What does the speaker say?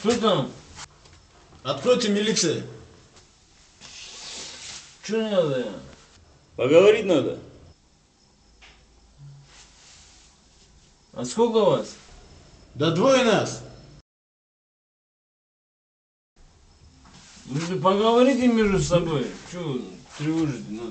Что там? Откройте милиция. Что надо? Поговорить надо. А сколько вас? Да двое нас. Ну вы поговорите между собой. Чего тревожите нас?